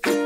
Bye.